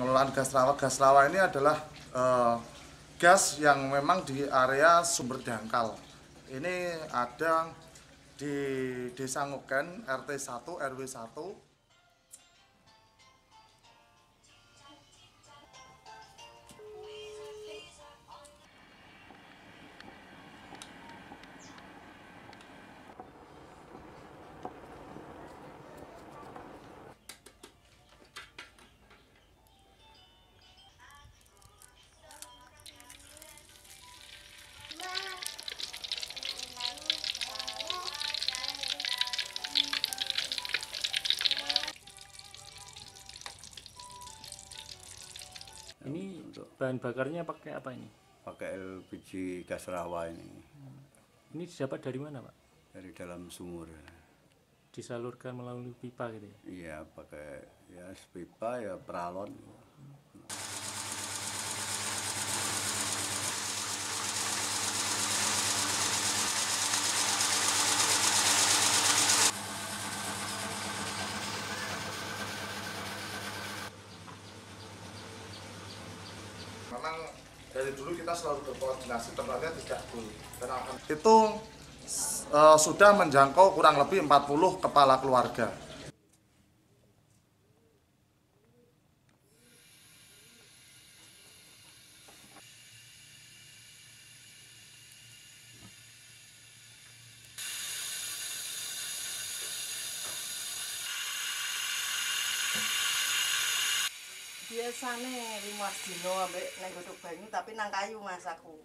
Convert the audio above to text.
pengelolaan gas rawa. Gas rawa ini adalah eh, gas yang memang di area sumber dangkal. Ini ada di Desa Ngoken, RT 1, RW 1. Bahan bakarnya pakai apa ini? pakai LPG gas rawa ini Ini didapat dari mana pak? dari dalam sumur. Disalurkan melalui pipa gitu ya? Iya pakai ya pipa ya peralon. Memang dari dulu kita selalu berkoordinasi tempatnya tidak akan- itu eh, sudah menjangkau kurang lebih 40 kepala keluarga. Biasane 5 dino ambek nang godhog banyu tapi nang kayu mas aku